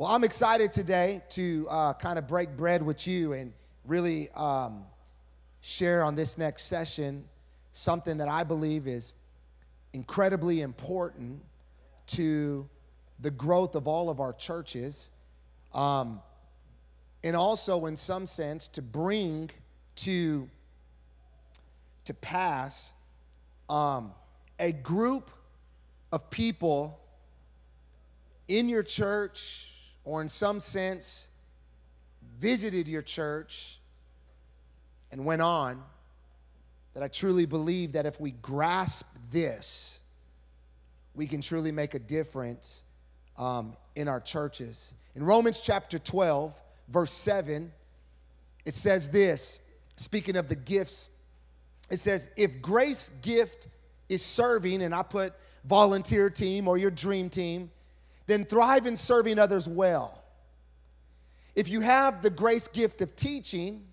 Well, I'm excited today to uh, kind of break bread with you and really um, share on this next session something that I believe is incredibly important to the growth of all of our churches, um, and also, in some sense, to bring to to pass um, a group of people in your church or in some sense visited your church and went on, that I truly believe that if we grasp this, we can truly make a difference um, in our churches. In Romans chapter 12, verse 7, it says this speaking of the gifts, it says, if grace gift is serving, and I put volunteer team or your dream team, then thrive in serving others well. If you have the grace gift of teaching,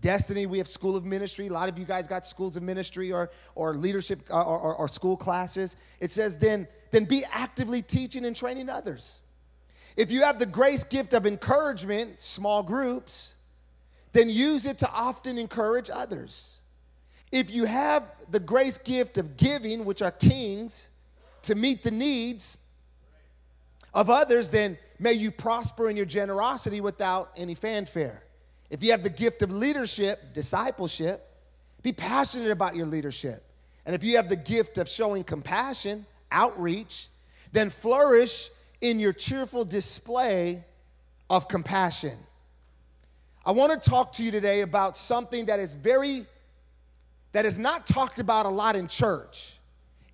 Destiny, we have School of Ministry. A lot of you guys got schools of ministry or, or leadership uh, or, or, or school classes. It says, then, then be actively teaching and training others. If you have the grace gift of encouragement, small groups, then use it to often encourage others. If you have the grace gift of giving, which are kings, to meet the needs of others, then may you prosper in your generosity without any fanfare. If you have the gift of leadership, discipleship, be passionate about your leadership. And if you have the gift of showing compassion, outreach, then flourish in your cheerful display of compassion. I want to talk to you today about something that is very that is not talked about a lot in church.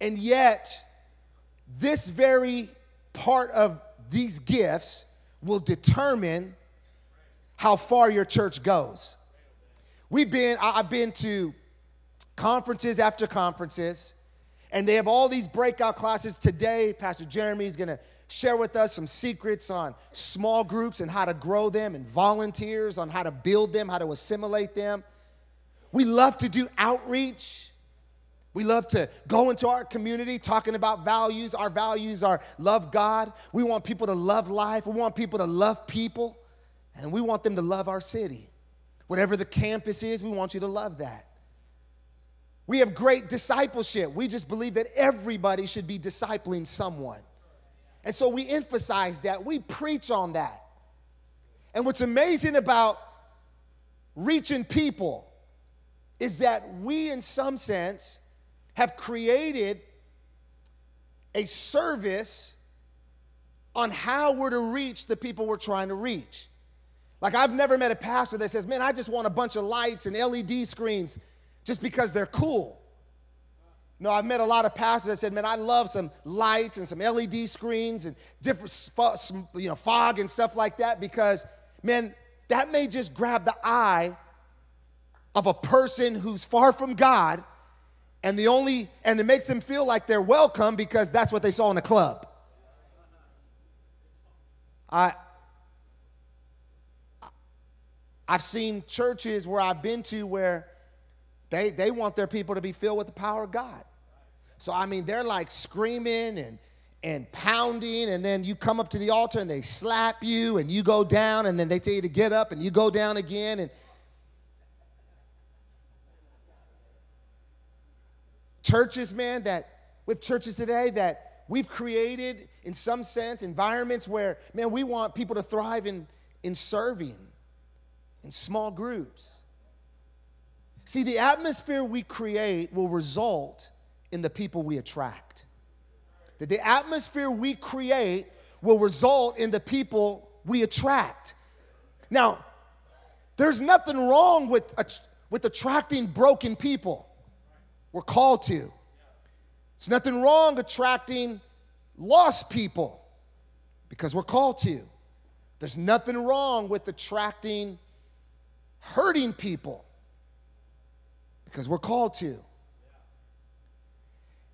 And yet this very part of these gifts will determine how far your church goes. We've been, I've been to conferences after conferences, and they have all these breakout classes. Today, Pastor Jeremy is gonna share with us some secrets on small groups and how to grow them, and volunteers on how to build them, how to assimilate them. We love to do outreach. We love to go into our community talking about values. Our values are love God. We want people to love life. We want people to love people. And we want them to love our city. Whatever the campus is, we want you to love that. We have great discipleship. We just believe that everybody should be discipling someone. And so we emphasize that. We preach on that. And what's amazing about reaching people is that we, in some sense, have created a service on how we're to reach the people we're trying to reach. Like, I've never met a pastor that says, Man, I just want a bunch of lights and LED screens just because they're cool. No, I've met a lot of pastors that said, Man, I love some lights and some LED screens and different you know, fog and stuff like that because, man, that may just grab the eye of a person who's far from God and the only and it makes them feel like they're welcome because that's what they saw in the club. I I've seen churches where I've been to where they, they want their people to be filled with the power of God. So, I mean, they're like screaming and, and pounding, and then you come up to the altar and they slap you and you go down, and then they tell you to get up and you go down again. And churches, man, that we have churches today that we've created, in some sense, environments where, man, we want people to thrive in, in serving in small groups. See, the atmosphere we create will result in the people we attract. That the atmosphere we create will result in the people we attract. Now, there's nothing wrong with, with attracting broken people. We're called to. It's nothing wrong attracting lost people because we're called to. There's nothing wrong with attracting hurting people because we're called to.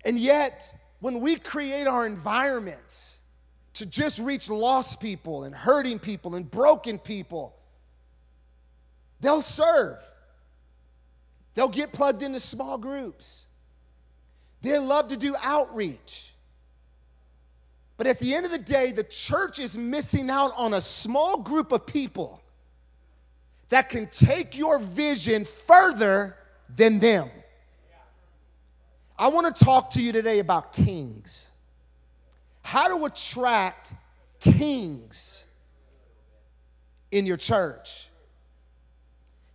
And yet, when we create our environments to just reach lost people and hurting people and broken people, they'll serve. They'll get plugged into small groups. They love to do outreach. But at the end of the day, the church is missing out on a small group of people that can take your vision further than them. I want to talk to you today about kings. How to attract kings in your church.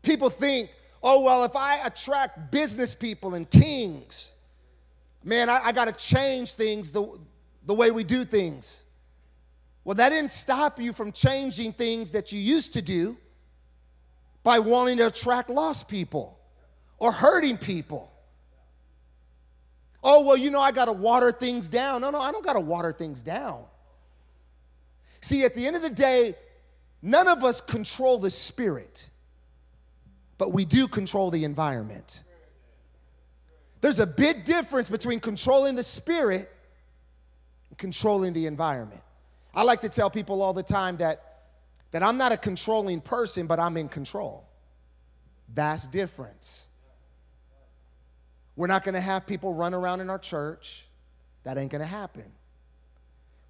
People think, oh, well, if I attract business people and kings, man, I, I got to change things the, the way we do things. Well, that didn't stop you from changing things that you used to do by wanting to attract lost people or hurting people. Oh, well, you know, I got to water things down. No, no, I don't got to water things down. See, at the end of the day, none of us control the spirit, but we do control the environment. There's a big difference between controlling the spirit and controlling the environment. I like to tell people all the time that, that I'm not a controlling person, but I'm in control. That's difference. We're not gonna have people run around in our church. That ain't gonna happen.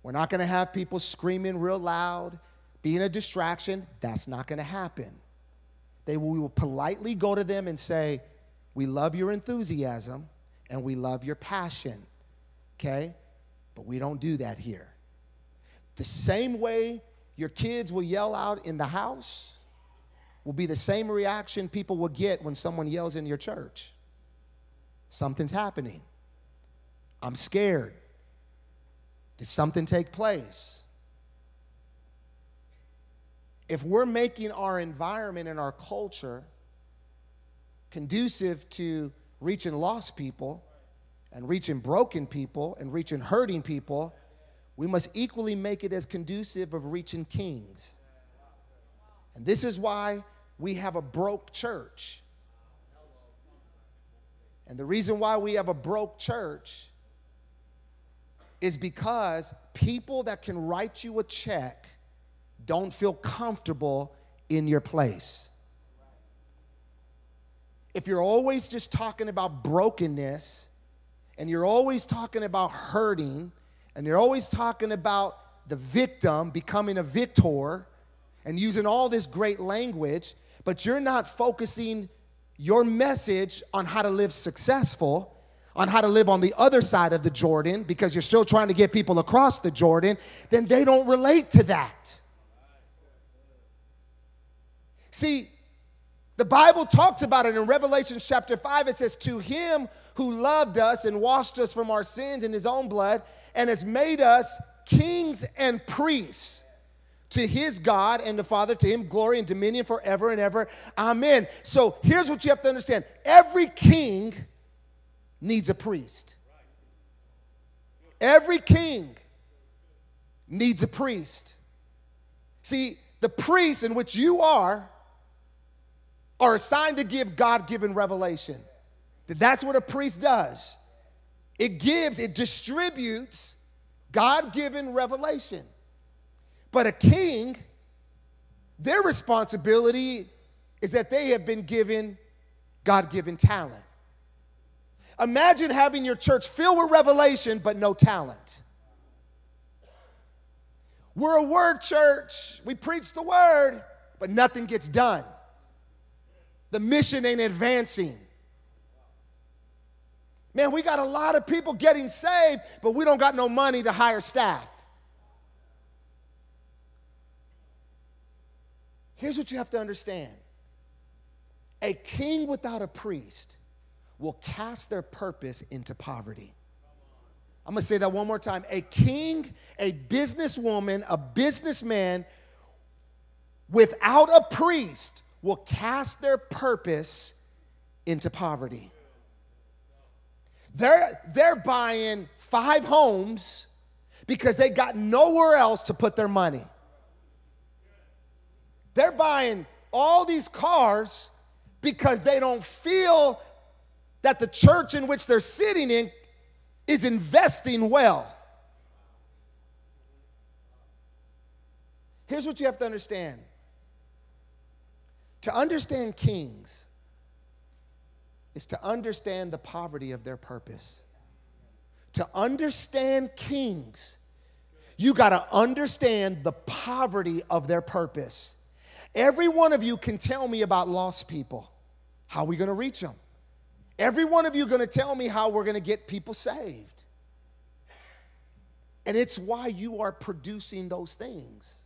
We're not gonna have people screaming real loud, being a distraction. That's not gonna happen. They will, we will politely go to them and say, We love your enthusiasm and we love your passion, okay? But we don't do that here. The same way your kids will yell out in the house will be the same reaction people will get when someone yells in your church. Something's happening. I'm scared. Did something take place? If we're making our environment and our culture conducive to reaching lost people and reaching broken people and reaching hurting people, we must equally make it as conducive of reaching kings. And this is why we have a broke church. And the reason why we have a broke church is because people that can write you a check don't feel comfortable in your place. If you're always just talking about brokenness and you're always talking about hurting and you're always talking about the victim becoming a victor and using all this great language, but you're not focusing your message on how to live successful, on how to live on the other side of the Jordan, because you're still trying to get people across the Jordan, then they don't relate to that. See, the Bible talks about it in Revelation chapter 5. It says, To him who loved us and washed us from our sins in his own blood and has made us kings and priests to his God and the Father, to him glory and dominion forever and ever. Amen. So here's what you have to understand every king needs a priest. Every king needs a priest. See, the priest in which you are are assigned to give God given revelation. That's what a priest does. It gives, it distributes God given revelation. But a king, their responsibility is that they have been given God given talent. Imagine having your church filled with revelation but no talent. We're a word church. We preach the word, but nothing gets done. The mission ain't advancing. Man, we got a lot of people getting saved, but we don't got no money to hire staff. Here's what you have to understand a king without a priest will cast their purpose into poverty. I'm gonna say that one more time. A king, a businesswoman, a businessman without a priest will cast their purpose into poverty. They're, they're buying five homes because they got nowhere else to put their money. They're buying all these cars because they don't feel that the church in which they're sitting in is investing well. Here's what you have to understand to understand kings is to understand the poverty of their purpose. To understand kings, you got to understand the poverty of their purpose. Every one of you can tell me about lost people. How are we going to reach them? Every one of you going to tell me how we're going to get people saved. And it's why you are producing those things.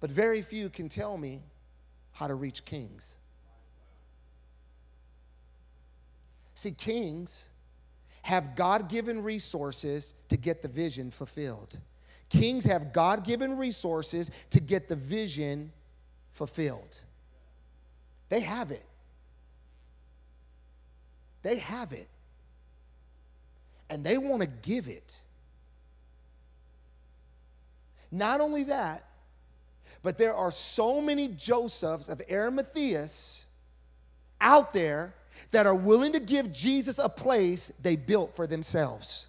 But very few can tell me how to reach kings. See, kings have God given resources to get the vision fulfilled. Kings have God given resources to get the vision fulfilled. They have it. They have it. And they want to give it. Not only that, but there are so many Josephs of Arimatheus out there that are willing to give Jesus a place they built for themselves.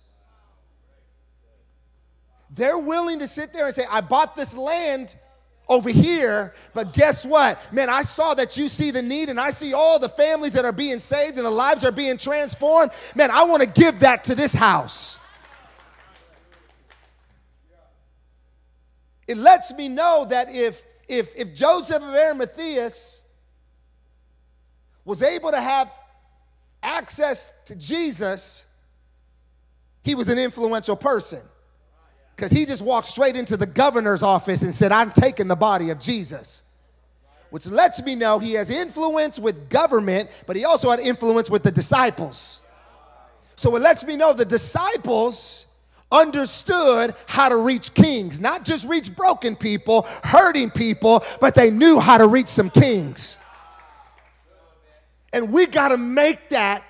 They're willing to sit there and say, I bought this land over here, but guess what? Man, I saw that you see the need and I see all the families that are being saved and the lives are being transformed. Man, I want to give that to this house. It lets me know that if if if Joseph of Arimathea was able to have access to Jesus, he was an influential person because he just walked straight into the governor's office and said, I'm taking the body of Jesus. Which lets me know he has influence with government, but he also had influence with the disciples. So it lets me know the disciples understood how to reach kings, not just reach broken people, hurting people, but they knew how to reach some kings. And we got to make that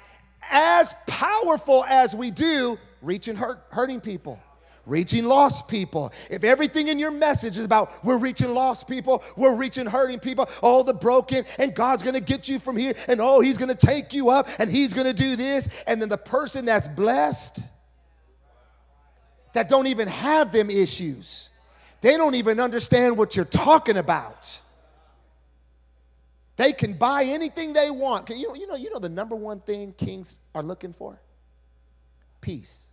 as powerful as we do reaching hurt, hurting people reaching lost people. If everything in your message is about we're reaching lost people, we're reaching hurting people, oh, the broken, and God's gonna get you from here, and oh, He's gonna take you up, and He's gonna do this, and then the person that's blessed, that don't even have them issues, they don't even understand what you're talking about. They can buy anything they want. You know, you know, you know the number one thing kings are looking for? Peace.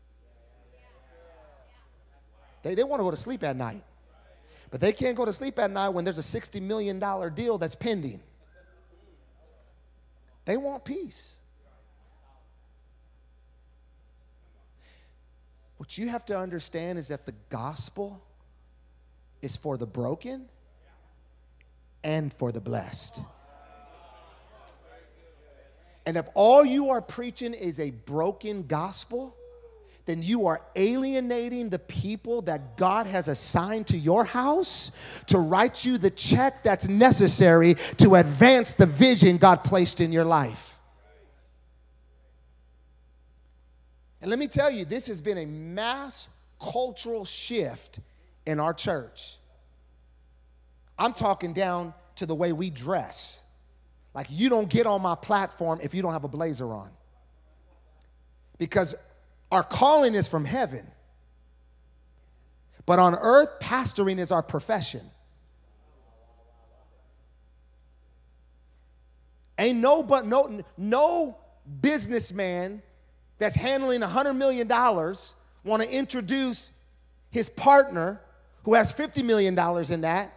They, they want to go to sleep at night. But they can't go to sleep at night when there's a $60 million deal that's pending. They want peace. What you have to understand is that the gospel is for the broken and for the blessed. And if all you are preaching is a broken gospel, then you are alienating the people that God has assigned to your house to write you the check that's necessary to advance the vision God placed in your life. And let me tell you, this has been a mass cultural shift in our church. I'm talking down to the way we dress. Like, you don't get on my platform if you don't have a blazer on. Because our calling is from heaven. But on earth, pastoring is our profession. Ain't no but no no businessman that's handling a hundred million dollars want to introduce his partner who has $50 million in that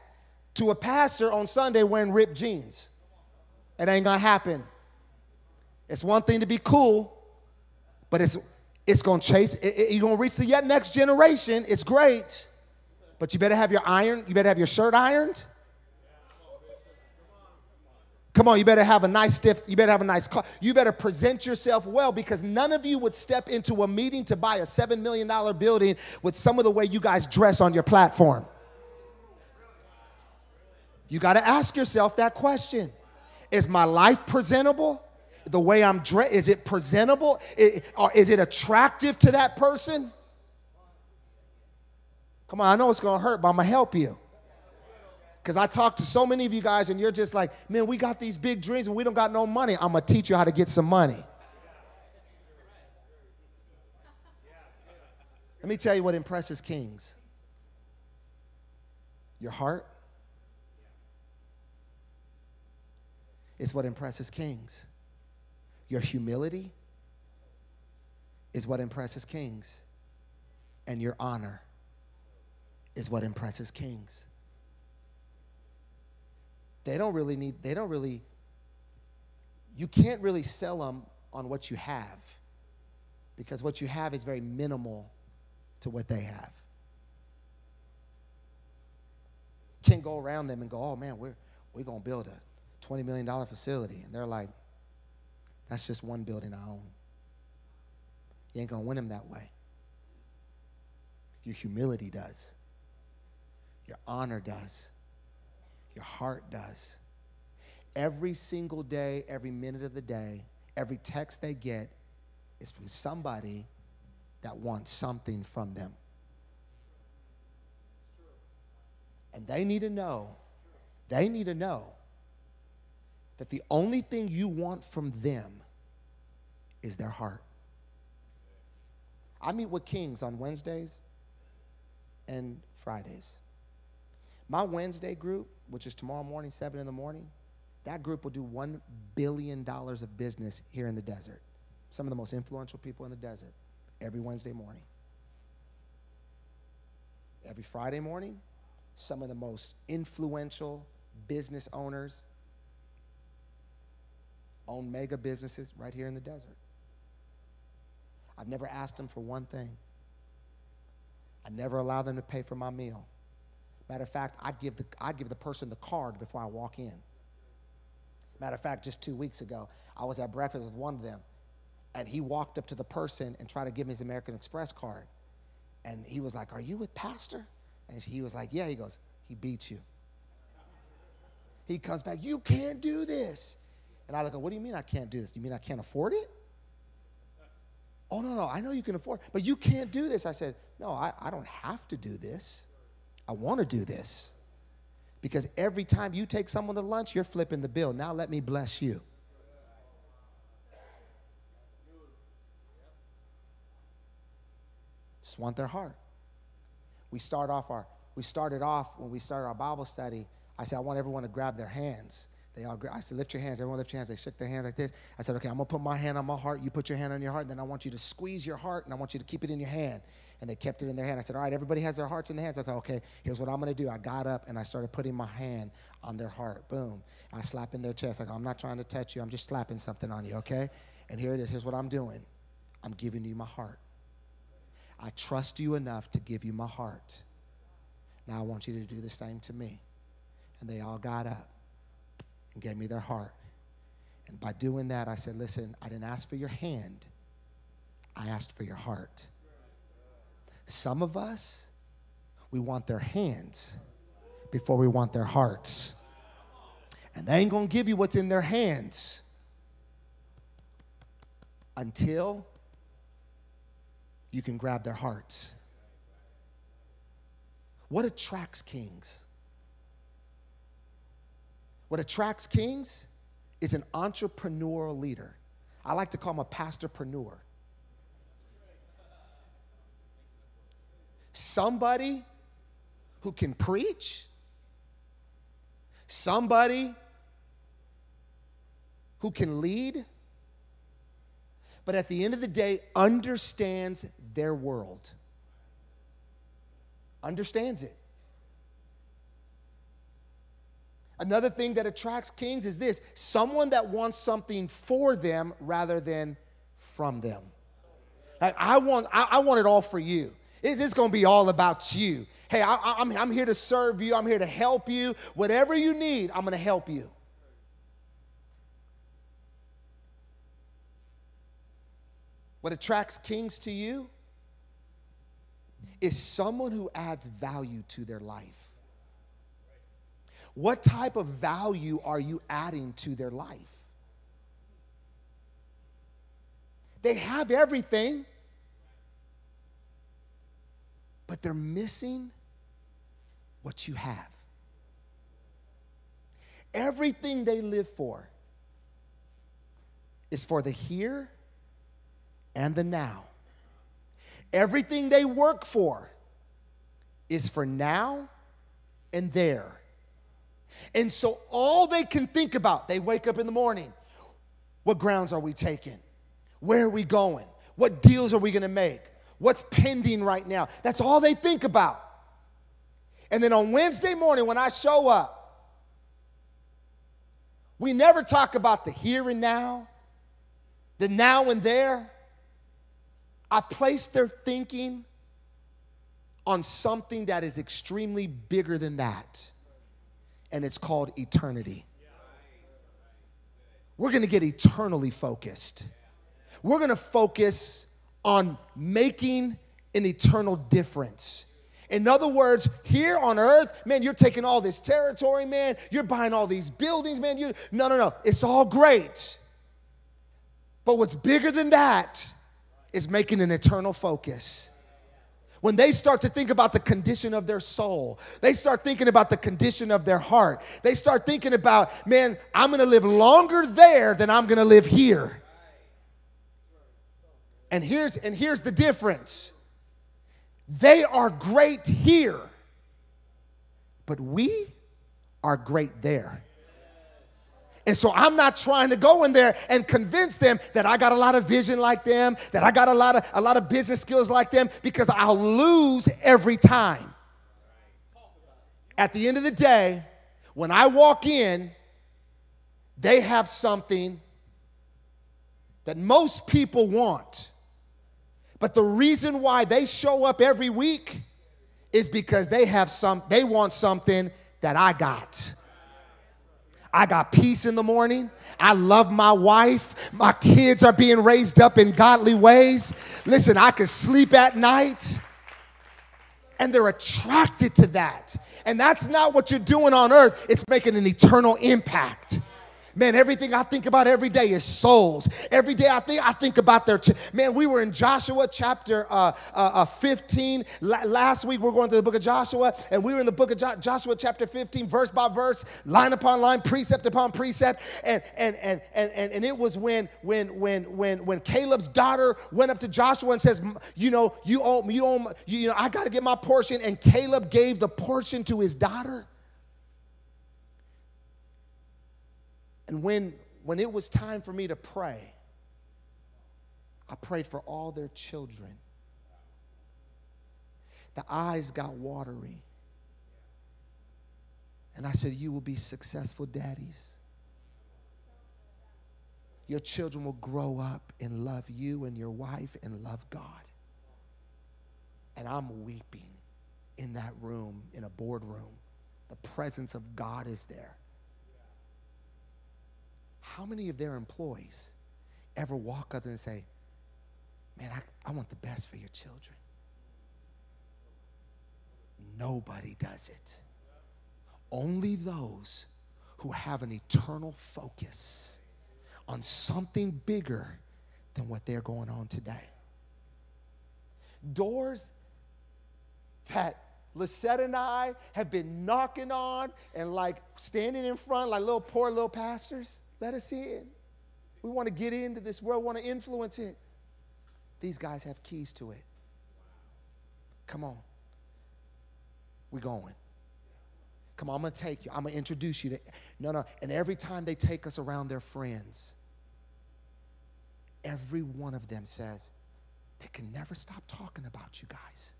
to a pastor on Sunday wearing ripped jeans. It ain't gonna happen. It's one thing to be cool, but it's it's going to chase, it, it, you're going to reach the yet next generation. It's great. But you better have your iron, you better have your shirt ironed. Come on, you better have a nice stiff, you better have a nice car. You better present yourself well because none of you would step into a meeting to buy a $7 million building with some of the way you guys dress on your platform. You got to ask yourself that question Is my life presentable? the way I'm dressed? Is it presentable? Is, is it attractive to that person? Come on, I know it's gonna hurt, but I'm gonna help you. Because I talk to so many of you guys, and you're just like, man, we got these big dreams and we don't got no money. I'm gonna teach you how to get some money. Let me tell you what impresses kings your heart is what impresses kings. Your humility is what impresses kings. and your honor is what impresses kings. They don't really need, they don't really, you can't really sell them on what you have because what you have is very minimal to what they have. Can't go around them and go, oh man, we're, we're going to build a $20 million facility. And they're like, that's just one building I own. You ain't going to win them that way. Your humility does, your honor does, your heart does. Every single day, every minute of the day, every text they get is from somebody that wants something from them. And they need to know, they need to know that the only thing you want from them is their heart. I meet with kings on Wednesdays and Fridays. My Wednesday group, which is tomorrow morning, 7 in the morning, that group will do $1 billion of business here in the desert. Some of the most influential people in the desert every Wednesday morning. Every Friday morning, some of the most influential business owners own mega businesses right here in the desert. I've never asked them for one thing. I never allow them to pay for my meal. Matter of fact, I'd give the, I'd give the person the card before I walk in. Matter of fact, just two weeks ago, I was at breakfast with one of them, and he walked up to the person and tried to give me his American Express card. And he was like, Are you with Pastor? And he was like, Yeah. He goes, He beat you. He comes back, You can't do this. And I look, What do you mean I can't do this? Do you mean I can't afford it? Oh, no, no, I know you can afford, but you can't do this. I said, No, I, I don't have to do this. I want to do this. Because every time you take someone to lunch, you're flipping the bill. Now let me bless you. Just want their heart. We start off our we started off when we started our Bible study. I said, I want everyone to grab their hands. They all, I said, lift your hands. Everyone lift your hands. They shook their hands like this. I said, okay, I'm to put my hand on my heart. You put your hand on your heart. And then I want you to squeeze your heart and I want you to keep it in your hand and they kept it in their hand. I said, All right, everybody has their hearts in their hands. Okay, okay, here's what I'm gonna do. I got up and I started putting my hand on their heart. Boom. I slap in their chest. Like, I'm not trying to touch you, I'm just slapping something on you, okay? And here it is. Here's what I'm doing I'm giving you my heart. I trust you enough to give you my heart. Now I want you to do the same to me. And they all got up and gave me their heart. And by doing that, I said, Listen, I didn't ask for your hand, I asked for your heart. Some of us, we want their hands before we want their hearts. And they ain't gonna give you what's in their hands until you can grab their hearts. What attracts kings? What attracts kings is an entrepreneurial leader. I like to call him a pastorpreneur. Somebody who can preach, somebody who can lead, but at the end of the day, understands their world. Understands it. Another thing that attracts kings is this someone that wants something for them rather than from them. Like, I want, I, I want it all for you. It's, it's going to be all about you. Hey, I, I'm, I'm here to serve you. I'm here to help you. Whatever you need, I'm going to help you. What attracts kings to you is someone who adds value to their life. What type of value are you adding to their life? They have everything, but they're missing what you have. Everything they live for is for the here and the now. Everything they work for is for now and there. And so all they can think about, they wake up in the morning, what grounds are we taking? Where are we going? What deals are we gonna make? What's pending right now? That's all they think about. And then on Wednesday morning, when I show up, we never talk about the here and now, the now and there. I place their thinking on something that is extremely bigger than that, and it's called eternity. We're gonna get eternally focused. We're gonna focus on making an eternal difference. In other words, here on earth, man, you're taking all this territory, man. You're buying all these buildings, man. You no, no, no. It's all great. But what's bigger than that is making an eternal focus. When they start to think about the condition of their soul, they start thinking about the condition of their heart. They start thinking about, man, I'm gonna live longer there than I'm gonna live here. And here's and here's the difference. They are great here, but we are great there. And so I'm not trying to go in there and convince them that I got a lot of vision like them, that I got a lot of a lot of business skills like them because I'll lose every time. At the end of the day, when I walk in, they have something that most people want. But the reason why they show up every week is because they have some they want something that I got. I got peace in the morning. I love my wife. My kids are being raised up in godly ways. Listen, I can sleep at night. And they're attracted to that. And that's not what you're doing on earth, it's making an eternal impact. Man, everything I think about every day is souls. Every day I think I think about their. Ch- Man, we were in Joshua chapter uh, uh, uh, 15 La- last week. We're going through the book of Joshua, and we were in the book of jo- Joshua chapter 15, verse by verse, line upon line, precept upon precept, and and and and and, and it was when when when when when Caleb's daughter went up to Joshua and says, you know, you owe you owe you, you know, I got to get my portion, and Caleb gave the portion to his daughter. And when, when it was time for me to pray, I prayed for all their children. The eyes got watery. And I said, You will be successful daddies. Your children will grow up and love you and your wife and love God. And I'm weeping in that room, in a boardroom. The presence of God is there. How many of their employees ever walk up and say, Man, I, I want the best for your children? Nobody does it. Only those who have an eternal focus on something bigger than what they're going on today. Doors that Lisette and I have been knocking on and like standing in front like little poor little pastors. Let us in. We want to get into this world, want to influence it. These guys have keys to it. Come on. We're going. Come on, I'm going to take you. I'm going to introduce you to. No, no. And every time they take us around their friends, every one of them says, they can never stop talking about you guys.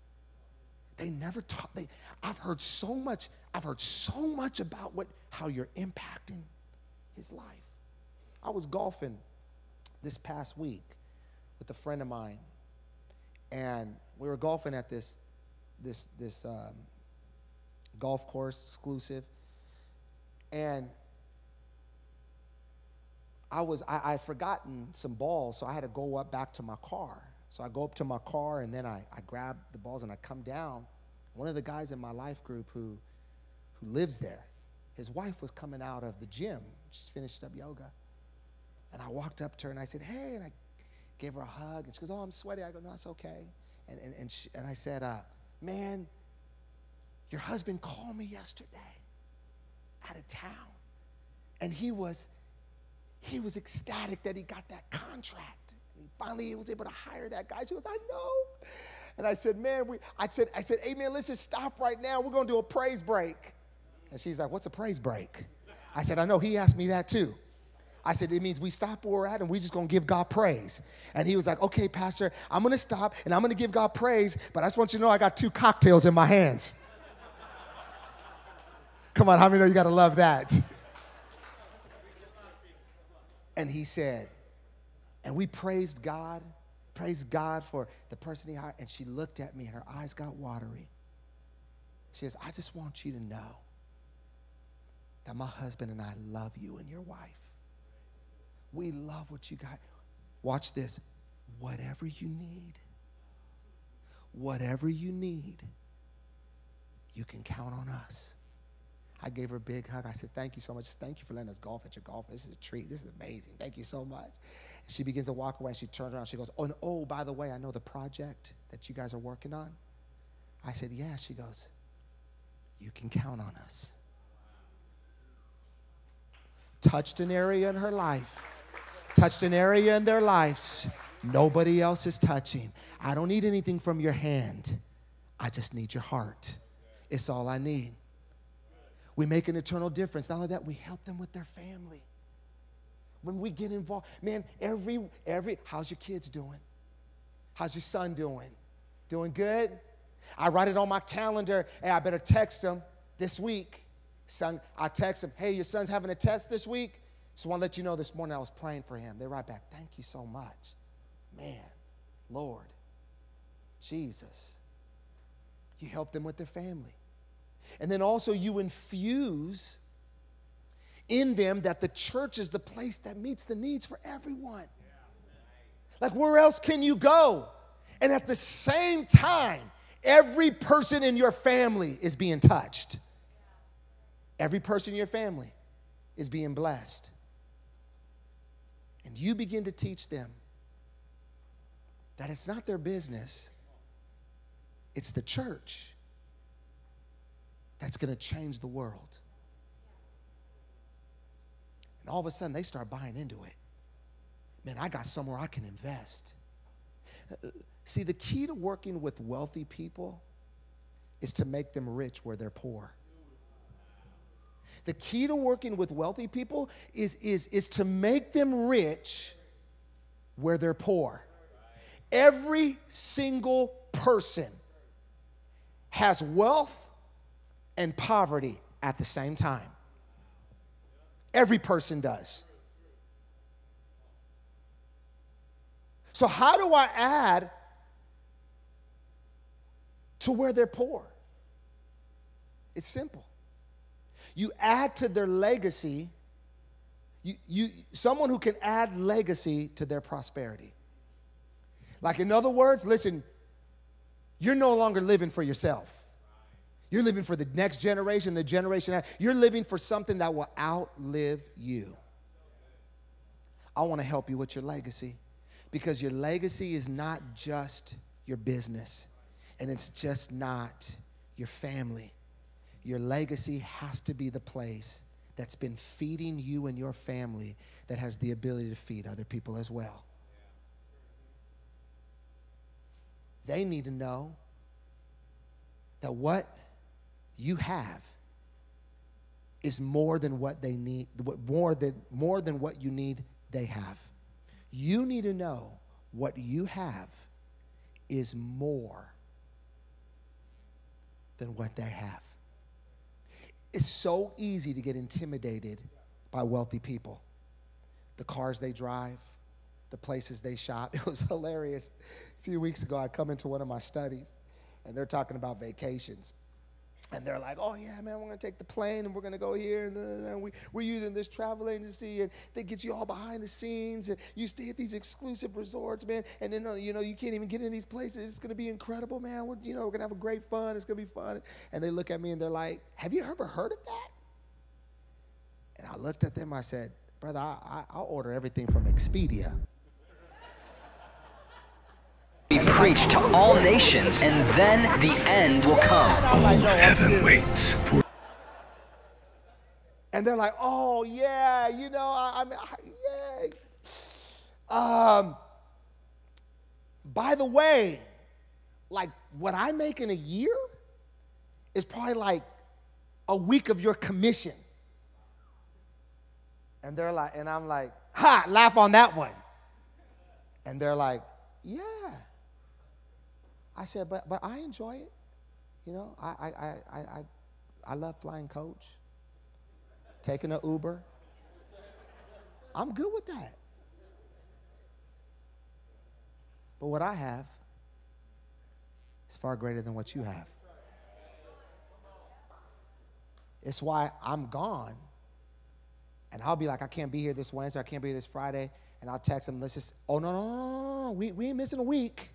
They never talk. They, I've heard so much. I've heard so much about what how you're impacting his life. I was golfing this past week with a friend of mine, and we were golfing at this this this um, golf course exclusive, and I was I I'd forgotten some balls, so I had to go up back to my car. So I go up to my car and then I, I grab the balls and I come down. One of the guys in my life group who who lives there, his wife was coming out of the gym, just finished up yoga. And I walked up to her and I said, Hey, and I gave her a hug. And she goes, Oh, I'm sweaty. I go, No, it's okay. And, and, and, she, and I said, uh, Man, your husband called me yesterday out of town. And he was, he was ecstatic that he got that contract. And he finally he was able to hire that guy. She goes, I know. And I said, man, we, I said, I said, man, let's just stop right now. We're gonna do a praise break. And she's like, what's a praise break? I said, I know, he asked me that too. I said, It means we stop where we're at and we just gonna give God praise. And he was like, Okay, Pastor, I'm gonna stop and I'm gonna give God praise, but I just want you to know I got two cocktails in my hands. Come on, how many know you gotta love that? And he said, and we praised God, praised God for the person he hired. And she looked at me and her eyes got watery. She says, I just want you to know that my husband and I love you and your wife. We love what you got. Watch this. Whatever you need, whatever you need, you can count on us. I gave her a big hug. I said, Thank you so much. Thank you for letting us golf at your golf. This is a treat. This is amazing. Thank you so much. She begins to walk away. She turns around. She goes, Oh, and oh, by the way, I know the project that you guys are working on. I said, Yeah. She goes, You can count on us. Touched an area in her life, touched an area in their lives. Nobody else is touching. I don't need anything from your hand. I just need your heart. It's all I need. We make an eternal difference. Not only that, we help them with their family when we get involved. Man, every, every, how's your kids doing? How's your son doing? Doing good? I write it on my calendar. Hey, I better text him this week. Son, I text him, hey, your son's having a test this week. So I want to let you know this morning I was praying for him. They write back, thank you so much. Man, Lord, Jesus. You help them with their family. And then also you infuse in them that the church is the place that meets the needs for everyone. Like, where else can you go? And at the same time, every person in your family is being touched. Every person in your family is being blessed. And you begin to teach them that it's not their business, it's the church that's going to change the world. And all of a sudden, they start buying into it. Man, I got somewhere I can invest. See, the key to working with wealthy people is to make them rich where they're poor. The key to working with wealthy people is, is, is to make them rich where they're poor. Every single person has wealth and poverty at the same time. Every person does. So, how do I add to where they're poor? It's simple. You add to their legacy, you, you, someone who can add legacy to their prosperity. Like, in other words, listen, you're no longer living for yourself. You're living for the next generation, the generation. You're living for something that will outlive you. I want to help you with your legacy because your legacy is not just your business and it's just not your family. Your legacy has to be the place that's been feeding you and your family that has the ability to feed other people as well. They need to know that what you have is more than what they need, more than, more than what you need, they have. You need to know what you have is more than what they have. It's so easy to get intimidated by wealthy people. The cars they drive, the places they shop. It was hilarious. A few weeks ago, I come into one of my studies, and they're talking about vacations and they're like, oh, yeah, man, we're going to take the plane and we're going to go here. And, and we, we're using this travel agency. And they get you all behind the scenes. And you stay at these exclusive resorts, man. And then, uh, you know, you can't even get in these places. It's going to be incredible, man. We're, you know, we're going to have a great fun. It's going to be fun. And they look at me and they're like, have you ever heard of that? And I looked at them. I said, brother, I, I, I'll order everything from Expedia be to all nations, and then the end will come. All of heaven waits for. And they're like, "Oh yeah, you know, I, I mean, I, yay." Um, by the way, like what I make in a year is probably like a week of your commission. And they're like, and I'm like, ha, laugh on that one. And they're like, yeah. I said, but but I enjoy it. You know, I I I I I, love flying coach, taking an Uber. I'm good with that. But what I have is far greater than what you have. It's why I'm gone. And I'll be like, I can't be here this Wednesday, I can't be here this Friday. And I'll text them, let's just, oh, no, no, no, no, no, we, we ain't missing a week.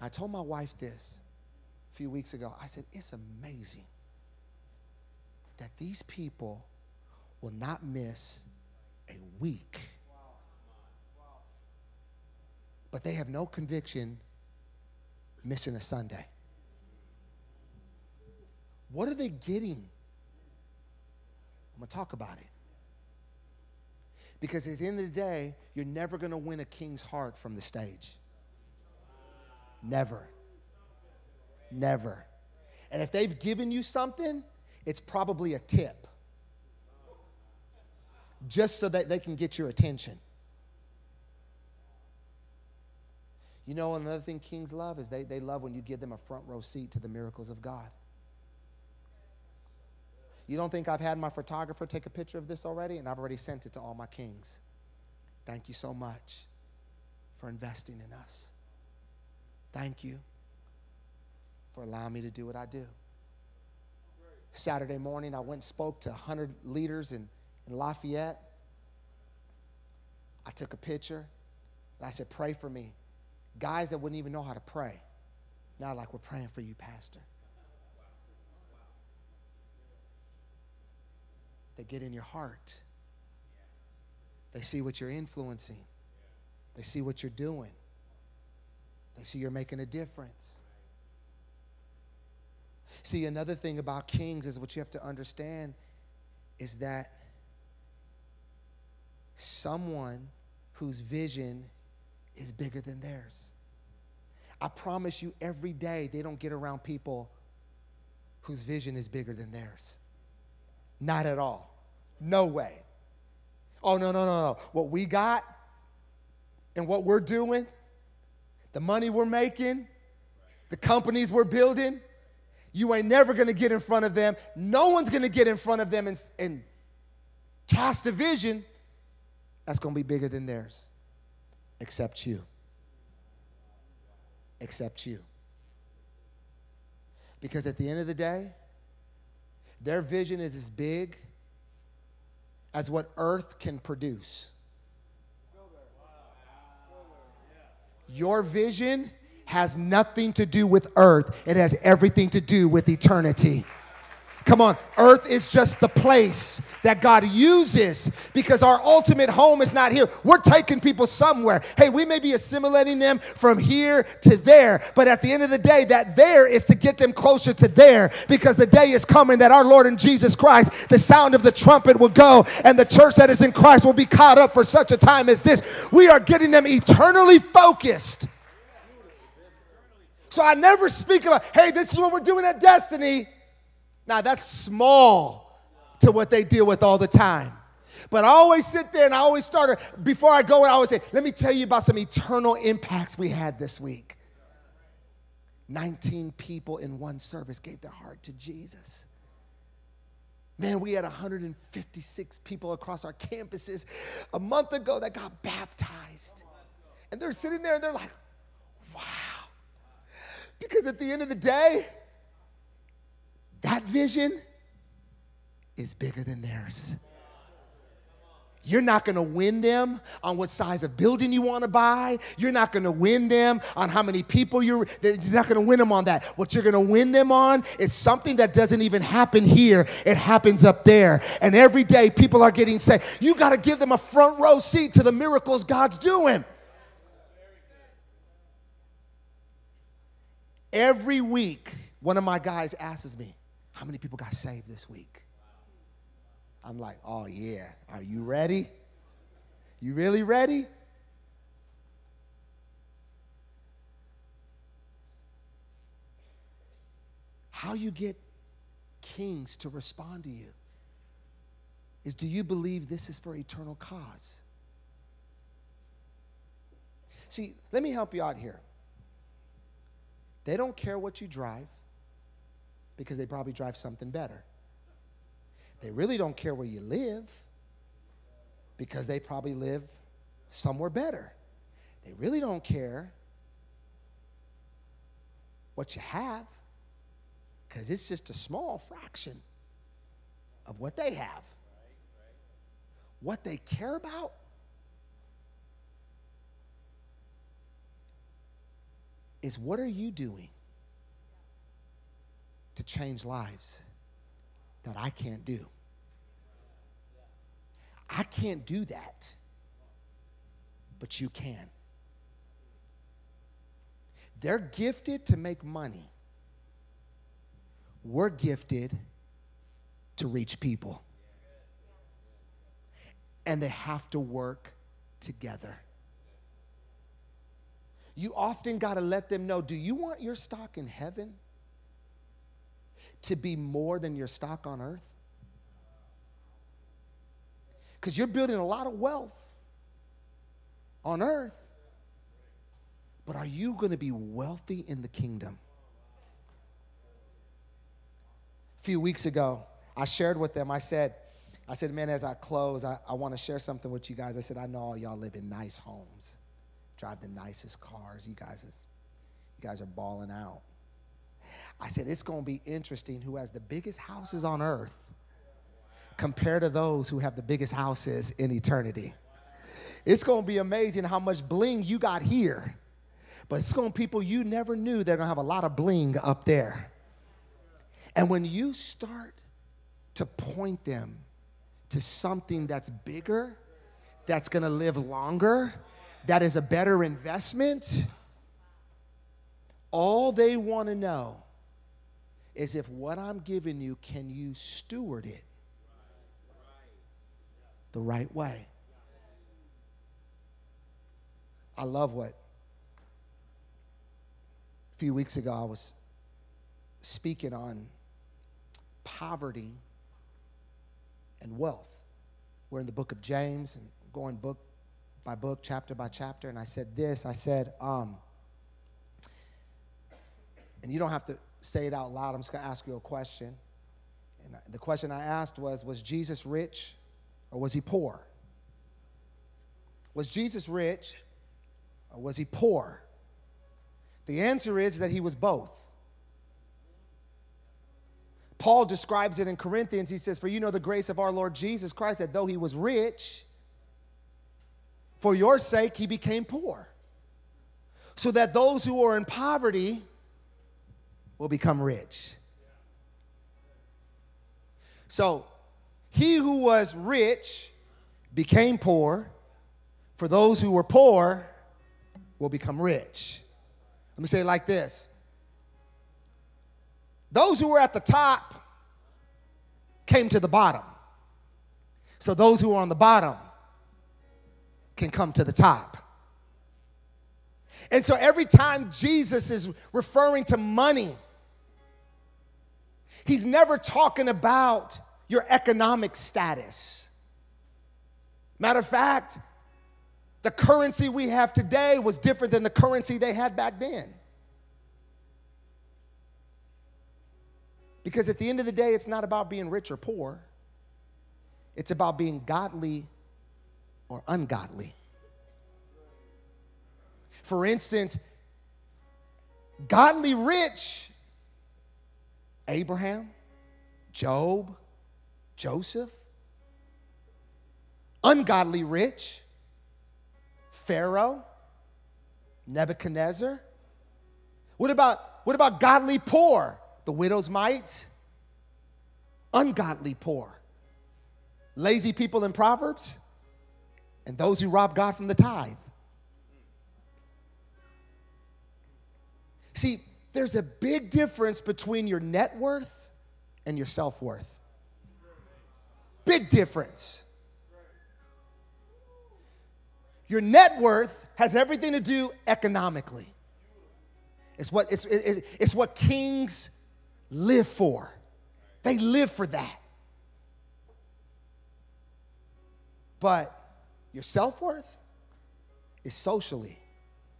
I told my wife this a few weeks ago. I said, it's amazing that these people will not miss a week. But they have no conviction missing a Sunday. What are they getting? I'm going to talk about it. Because at the end of the day, you're never going to win a king's heart from the stage. Never. Never. And if they've given you something, it's probably a tip. Just so that they can get your attention. You know, another thing kings love is they, they love when you give them a front row seat to the miracles of God. You don't think I've had my photographer take a picture of this already? And I've already sent it to all my kings. Thank you so much for investing in us. Thank you for allowing me to do what I do. Saturday morning, I went and spoke to 100 leaders in, in Lafayette. I took a picture and I said, Pray for me. Guys that wouldn't even know how to pray. Now, like, we're praying for you, Pastor. They get in your heart. They see what you're influencing. They see what you're doing. They see you're making a difference. See, another thing about kings is what you have to understand is that someone whose vision is bigger than theirs. I promise you, every day they don't get around people whose vision is bigger than theirs. Not at all. No way. Oh, no, no, no, no. What we got and what we're doing, the money we're making, the companies we're building, you ain't never gonna get in front of them. No one's gonna get in front of them and, and cast a vision that's gonna be bigger than theirs, except you. Except you. Because at the end of the day, their vision is as big as what earth can produce. Your vision has nothing to do with earth, it has everything to do with eternity. Come on, earth is just the place that God uses because our ultimate home is not here. We're taking people somewhere. Hey, we may be assimilating them from here to there, but at the end of the day, that there is to get them closer to there because the day is coming that our Lord and Jesus Christ, the sound of the trumpet will go and the church that is in Christ will be caught up for such a time as this. We are getting them eternally focused. So I never speak about, hey, this is what we're doing at Destiny. Now, that's small to what they deal with all the time. But I always sit there and I always start, before I go, I always say, let me tell you about some eternal impacts we had this week. 19 people in one service gave their heart to Jesus. Man, we had 156 people across our campuses a month ago that got baptized. And they're sitting there and they're like, wow. Because at the end of the day, that vision is bigger than theirs. You're not going to win them on what size of building you want to buy. You're not going to win them on how many people you're, you're not going to win them on that. What you're going to win them on is something that doesn't even happen here. It happens up there. And every day people are getting saved. You got to give them a front row seat to the miracles God's doing. Every week, one of my guys asks me, how many people got saved this week? I'm like, oh yeah. Are you ready? You really ready? How you get kings to respond to you. is do you believe this is for eternal cause? See, let me help you out here. They don't care what you drive because they probably drive something better. They really don't care where you live because they probably live somewhere better. They really don't care what you have because it's just a small fraction of what they have. What they care about is what are you doing to change lives that I can't do? I can't do that, but you can. They're gifted to make money. We're gifted to reach people. And they have to work together. You often got to let them know do you want your stock in heaven to be more than your stock on earth? Because you're building a lot of wealth on earth, but are you going to be wealthy in the kingdom? A few weeks ago, I shared with them, I said, I said, man, as I close, I, I want to share something with you guys. I said, I know all y'all live in nice homes, drive the nicest cars. You guys is, you guys are balling out. I said, it's going to be interesting who has the biggest houses on earth compared to those who have the biggest houses in eternity. It's going to be amazing how much bling you got here, but it's going to people you never knew they're going to have a lot of bling up there. And when you start to point them to something that's bigger, that's gonna live longer, that is a better investment, all they wanna know is if what I'm giving you, can you steward it the right way? I love what a few weeks ago I was speaking on poverty and wealth. We're in the book of James and going book by book, chapter by chapter. And I said this I said, um, and you don't have to say it out loud. I'm just going to ask you a question. And the question I asked was Was Jesus rich or was he poor? Was Jesus rich or was he poor? The answer is that he was both. Paul describes it in Corinthians. He says, For you know the grace of our Lord Jesus Christ, that though he was rich, for your sake he became poor, so that those who are in poverty will become rich. So, he who was rich became poor, for those who were poor will become rich. Let me say it like this those who were at the top came to the bottom. So those who are on the bottom can come to the top. And so every time Jesus is referring to money, he's never talking about your economic status. Matter of fact, the currency we have today was different than the currency they had back then. Because at the end of the day, it's not about being rich or poor, it's about being godly or ungodly. For instance, godly rich, Abraham, Job, Joseph. Ungodly rich, Pharaoh, Nebuchadnezzar. What about, what about godly poor? the widow's mite, ungodly poor, lazy people in Proverbs, and those who rob God from the tithe. See, there's a big difference between your net worth and your self worth. Big difference. Your net worth has everything to do economically. It's what, it's, it's what kings live for. They live for that. But your self worth is socially,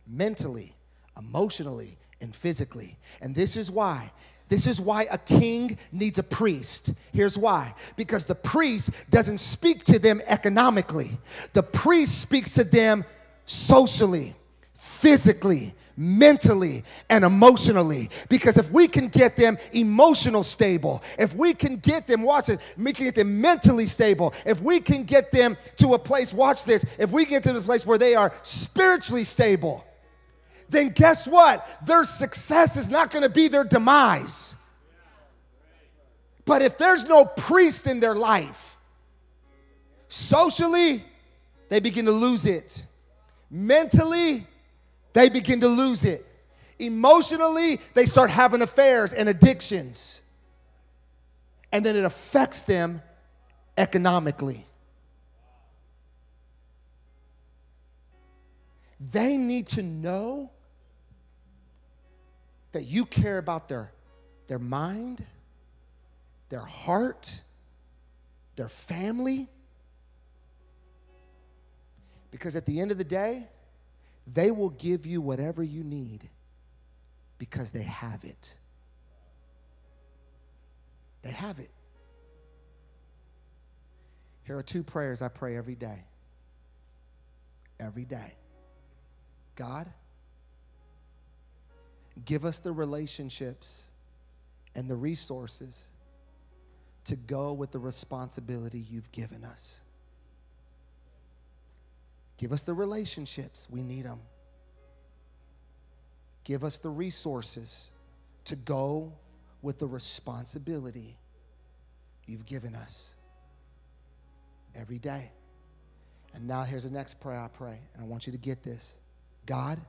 mentally, emotionally, and physically. And this is why. This is why a king needs a priest. Here's why because the priest doesn't speak to them economically, the priest speaks to them socially, physically, mentally and emotionally. Because if we can get them emotional stable, if we can get them, watch it, we can get them mentally stable, if we can get them to a place, watch this, if we get to the place where they are spiritually stable, then guess what? Their success is not going to be their demise. But if there's no priest in their life, socially, they begin to lose it. Mentally, they begin to lose it. Emotionally, they start having affairs and addictions. And then it affects them economically. They need to know that you care about their, their mind, their heart, their family. Because at the end of the day, they will give you whatever you need because they have it. They have it. Here are two prayers I pray every day. Every day. God, give us the relationships and the resources to go with the responsibility you've given us. Give us the relationships, we need them. Give us the resources to go with the responsibility you've given us every day. And now here's the next prayer I pray, and I want you to get this. God,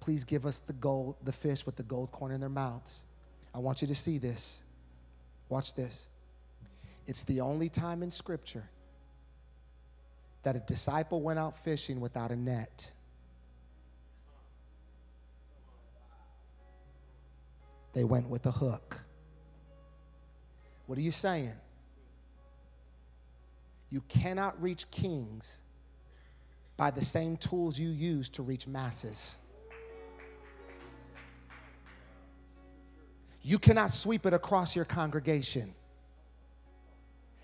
please give us the gold, the fish with the gold coin in their mouths. I want you to see this. Watch this. It's the only time in Scripture that a disciple went out fishing without a net. They went with a hook. What are you saying? You cannot reach kings by the same tools you use to reach masses. You cannot sweep it across your congregation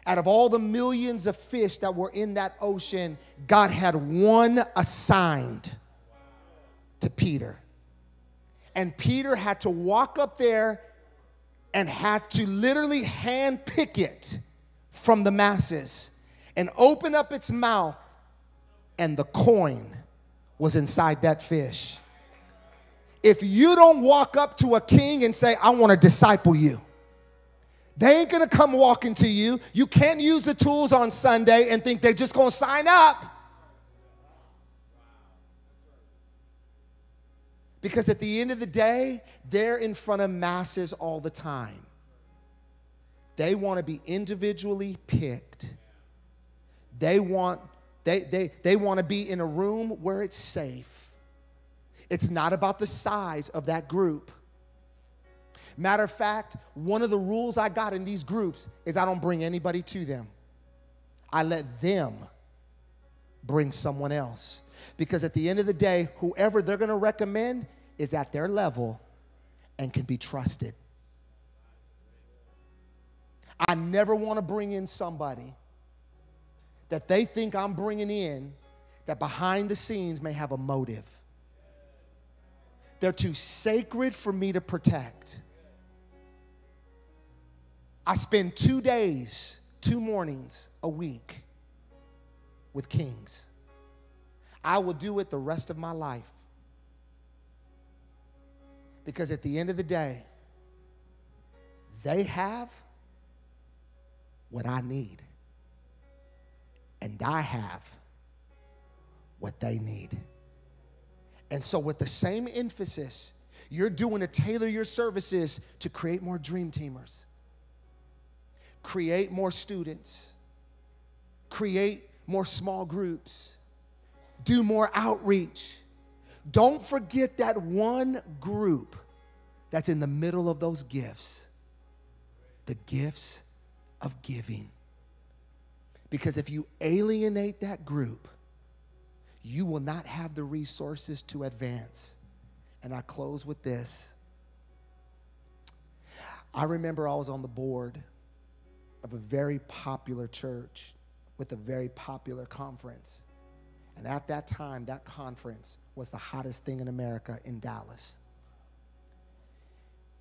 out of all the millions of fish that were in that ocean, God had one assigned to Peter. And Peter had to walk up there and had to literally hand pick it from the masses and open up its mouth, and the coin was inside that fish. If you don't walk up to a king and say, I want to disciple you, they ain't gonna come walking to you. You can't use the tools on Sunday and think they're just gonna sign up. Because at the end of the day, they're in front of masses all the time. They want to be individually picked. They want they, they, they want to be in a room where it's safe. It's not about the size of that group. Matter of fact, one of the rules I got in these groups is I don't bring anybody to them. I let them bring someone else. Because at the end of the day, whoever they're gonna recommend is at their level and can be trusted. I never wanna bring in somebody that they think I'm bringing in that behind the scenes may have a motive. They're too sacred for me to protect. I spend two days, two mornings a week with kings. I will do it the rest of my life. Because at the end of the day, they have what I need, and I have what they need. And so, with the same emphasis, you're doing to tailor your services to create more dream teamers create more students, create more small groups, do more outreach. Don't forget that one group that's in the middle of those gifts the gifts of giving. Because if you alienate that group, you will not have the resources to advance. And I close with this. I remember I was on the board of a very popular church with a very popular conference. And at that time, that conference was the hottest thing in America in Dallas.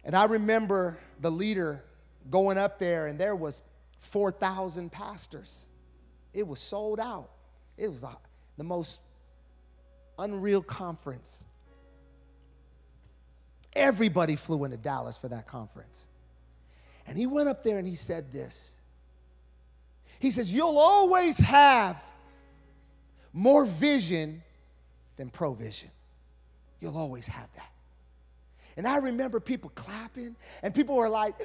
And I remember the leader going up there, and there was 4,000 pastors. It was sold out. It was the most unreal conference. Everybody flew into Dallas for that conference. And he went up there and he said this. He says, You'll always have more vision than provision. You'll always have that. And I remember people clapping, and people were like,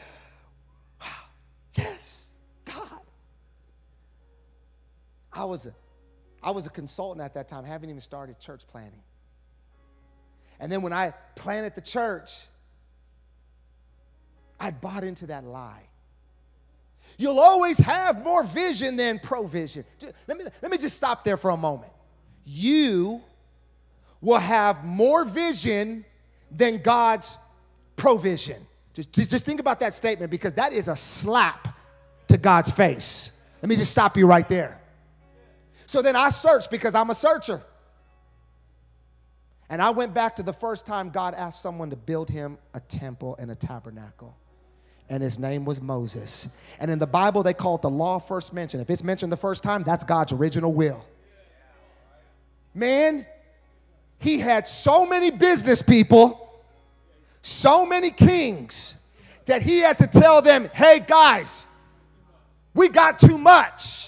Yes, God. I was a, I was a consultant at that time, haven't even started church planning. And then when I planted the church, I bought into that lie. You'll always have more vision than provision. Let me, let me just stop there for a moment. You will have more vision than God's provision. Just, just think about that statement because that is a slap to God's face. Let me just stop you right there. So then I searched because I'm a searcher. And I went back to the first time God asked someone to build him a temple and a tabernacle. And his name was Moses. And in the Bible, they call it the law first mentioned. If it's mentioned the first time, that's God's original will. Man, he had so many business people, so many kings, that he had to tell them, hey guys, we got too much.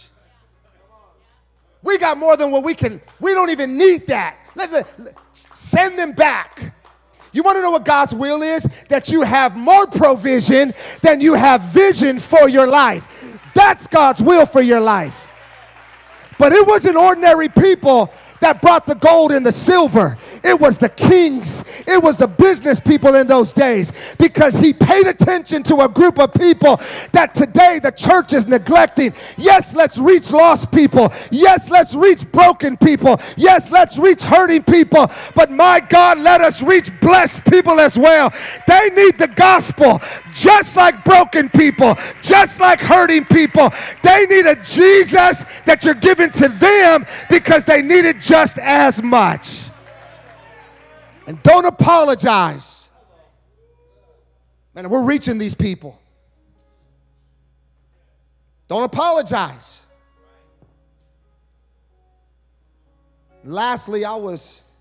We got more than what we can, we don't even need that. Let, let, send them back. You want to know what God's will is? That you have more provision than you have vision for your life. That's God's will for your life. But it wasn't ordinary people that brought the gold and the silver. It was the kings, it was the business people in those days because he paid attention to a group of people that today the church is neglecting. Yes, let's reach lost people. Yes, let's reach broken people. Yes, let's reach hurting people. But my God, let us reach blessed people as well. They need the gospel just like broken people, just like hurting people. They need a Jesus that you're giving to them because they need it just as much. And don't apologize. Man, we're reaching these people. Don't apologize. Lastly, I was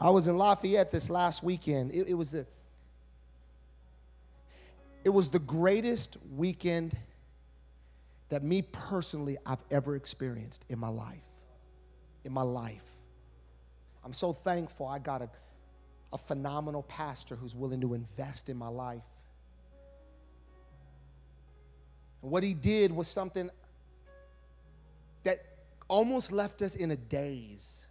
I was in Lafayette this last weekend. It, it was the it was the greatest weekend that me personally I've ever experienced in my life. In my life. I'm so thankful I got a, a phenomenal pastor who's willing to invest in my life. And what he did was something that almost left us in a daze.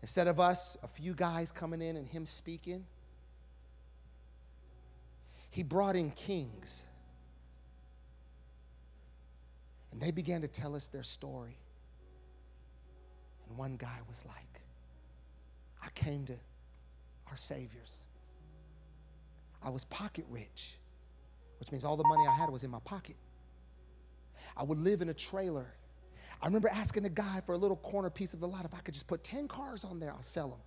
Instead of us, a few guys coming in and him speaking, he brought in kings. And they began to tell us their story. And one guy was like, I came to our Savior's. I was pocket rich, which means all the money I had was in my pocket. I would live in a trailer. I remember asking the guy for a little corner piece of the lot if I could just put 10 cars on there, I'll sell them.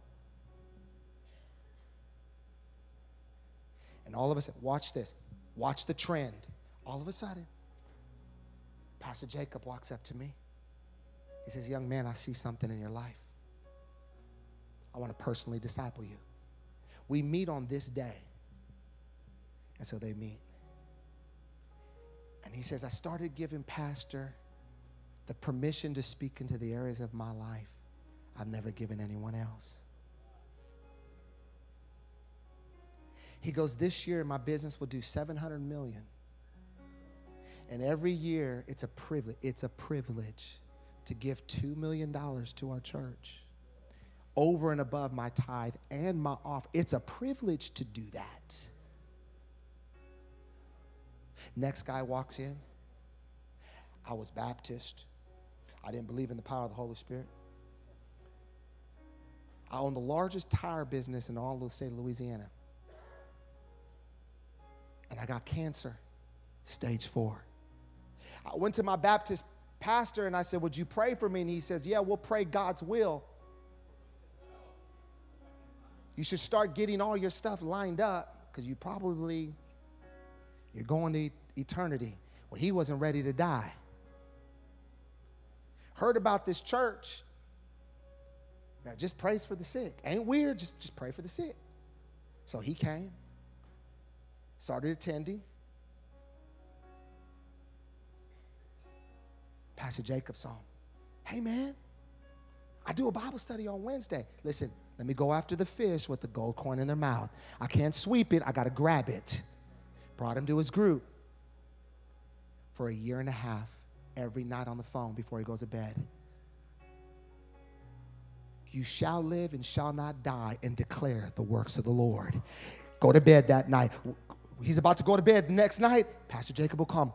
And all of a sudden, watch this. Watch the trend. All of a sudden, Pastor Jacob walks up to me. He says, Young man, I see something in your life. I want to personally disciple you. We meet on this day. And so they meet. And he says, I started giving Pastor the permission to speak into the areas of my life I've never given anyone else. He goes, This year my business will do 700 million. And every year it's a privilege. It's a privilege to give $2 million to our church over and above my tithe and my offer. It's a privilege to do that. Next guy walks in. I was Baptist. I didn't believe in the power of the Holy Spirit. I own the largest tire business in all of the state of Louisiana. And I got cancer, stage four. I went to my Baptist pastor and I said, Would you pray for me? And he says, Yeah, we'll pray God's will. You should start getting all your stuff lined up because you probably you're going to eternity. Well, he wasn't ready to die. Heard about this church. Now just praise for the sick. Ain't weird, just, just pray for the sick. So he came, started attending. Pastor Jacob saw him. Hey man, I do a Bible study on Wednesday. Listen, let me go after the fish with the gold coin in their mouth. I can't sweep it, I got to grab it. Brought him to his group for a year and a half, every night on the phone before he goes to bed. You shall live and shall not die and declare the works of the Lord. Go to bed that night. He's about to go to bed the next night. Pastor Jacob will come.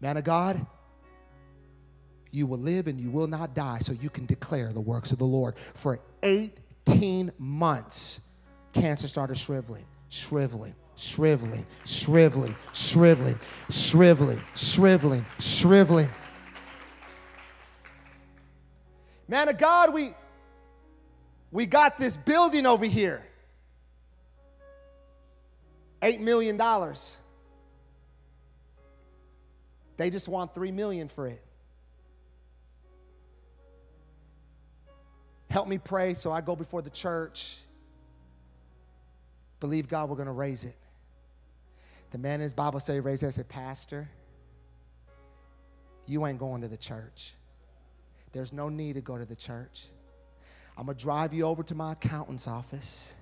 Man of God, you will live and you will not die, so you can declare the works of the Lord. For 18 months, cancer started shriveling, shriveling, shriveling, shriveling, shriveling, shriveling, shriveling, shriveling. Man of God, we we got this building over here. $8 million. They just want 3 million for it. Help me pray so I go before the church. Believe God we're going to raise it. The man in his Bible study raised it and said, Pastor, you ain't going to the church. There's no need to go to the church. I'm going to drive you over to my accountant's office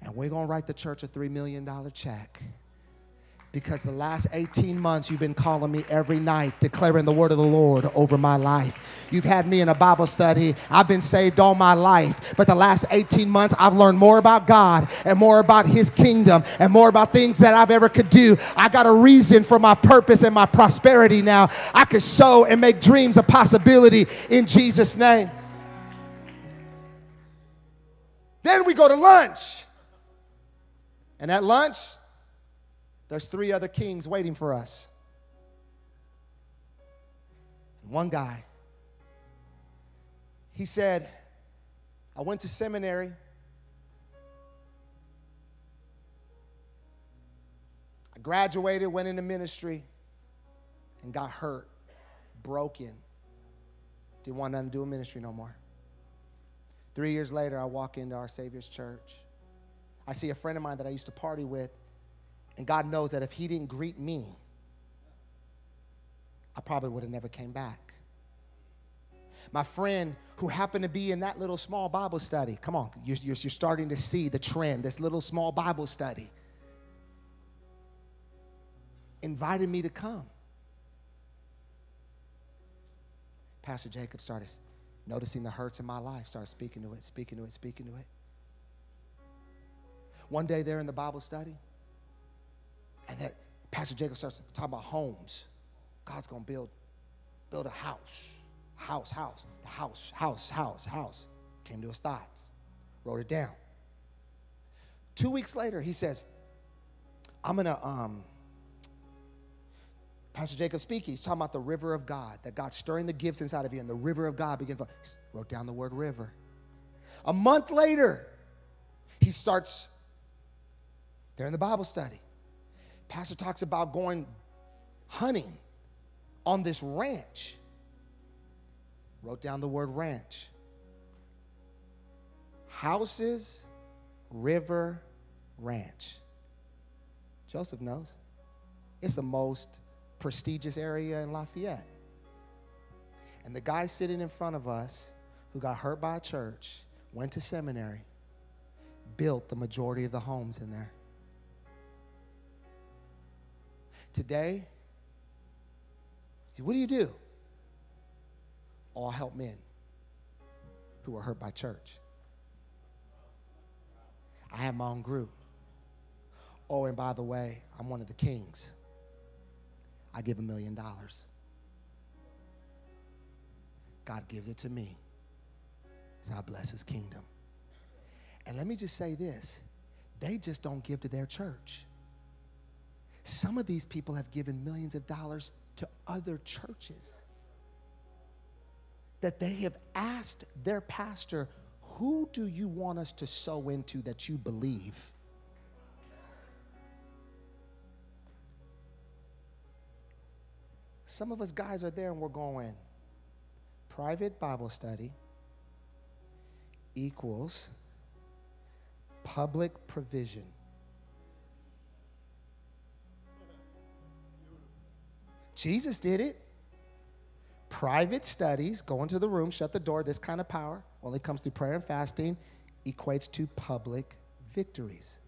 and we're going to write the church a $3 million check because the last 18 months you've been calling me every night declaring the word of the Lord over my life. You've had me in a Bible study. I've been saved all my life, but the last 18 months I've learned more about God and more about his kingdom and more about things that I've ever could do. I got a reason for my purpose and my prosperity now. I could sow and make dreams a possibility in Jesus name. Then we go to lunch. And at lunch, there's three other kings waiting for us. One guy, he said, I went to seminary. I graduated, went into ministry, and got hurt, broken. Didn't want nothing to do with ministry no more. Three years later, I walk into our Savior's church. I see a friend of mine that I used to party with and God knows that if he didn't greet me, I probably would have never came back. My friend who happened to be in that little small Bible study, come on, you're, you're, you're starting to see the trend, this little small Bible study, invited me to come. Pastor Jacob started noticing the hurts in my life, started speaking to it, speaking to it, speaking to it. One day there in the Bible study, and that Pastor Jacob starts talking about homes. God's gonna build, build a house, house, house, the house, house, house, house. Came to his thoughts, wrote it down. Two weeks later, he says, I'm gonna um Pastor Jacob speaking, he's talking about the river of God, that God's stirring the gifts inside of you, and the river of God begin to wrote down the word river. A month later, he starts there in the Bible study. Pastor talks about going hunting on this ranch. Wrote down the word ranch. Houses, River Ranch. Joseph knows. It's the most prestigious area in Lafayette. And the guy sitting in front of us who got hurt by a church, went to seminary, built the majority of the homes in there. Today, what do you do? I help men who are hurt by church. I have my own group. Oh, and by the way, I'm one of the kings. I give a million dollars. God gives it to me. So I bless his kingdom. And let me just say this they just don't give to their church. Some of these people have given millions of dollars to other churches that they have asked their pastor, Who do you want us to sow into that you believe? Some of us guys are there and we're going, private Bible study equals public provision. Jesus did it. Private studies, go into the room, shut the door. This kind of power only comes through prayer and fasting, equates to public victories.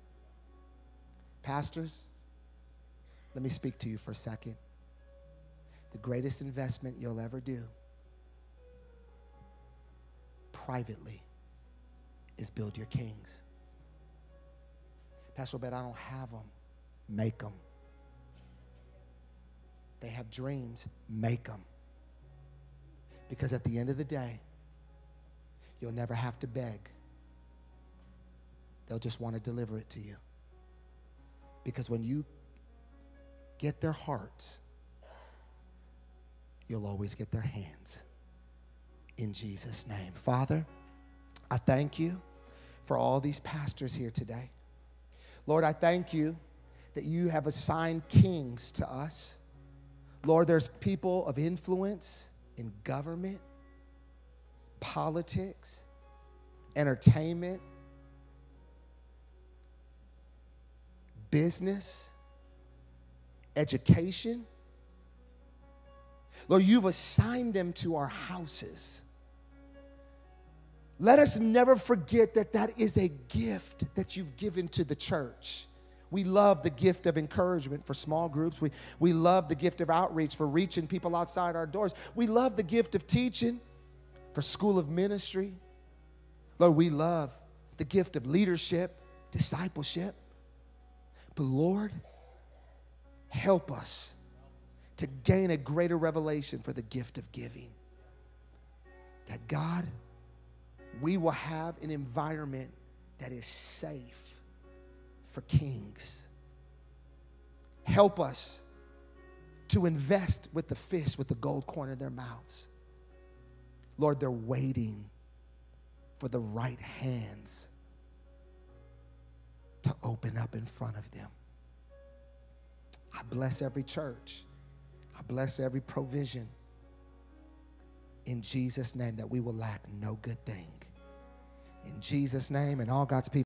Pastors, let me speak to you for a second. The greatest investment you'll ever do privately is build your kings. Pastor Bet, I don't have them. Make them. They have dreams. Make them. Because at the end of the day, you'll never have to beg. They'll just want to deliver it to you. Because when you get their hearts, you'll always get their hands. In Jesus' name. Father, I thank you for all these pastors here today. Lord, I thank you that you have assigned kings to us. Lord, there's people of influence in government, politics, entertainment, business, education. Lord, you've assigned them to our houses. Let us never forget that that is a gift that you've given to the church. We love the gift of encouragement for small groups. We, we love the gift of outreach for reaching people outside our doors. We love the gift of teaching for school of ministry. Lord, we love the gift of leadership, discipleship. But Lord, help us to gain a greater revelation for the gift of giving. That God, we will have an environment that is safe for kings. Help us to invest with the fish with the gold coin in their mouths. Lord, they're waiting for the right hands to open up in front of them. I bless every church. I bless every provision in Jesus' name that we will lack no good thing. In Jesus' name and all God's people.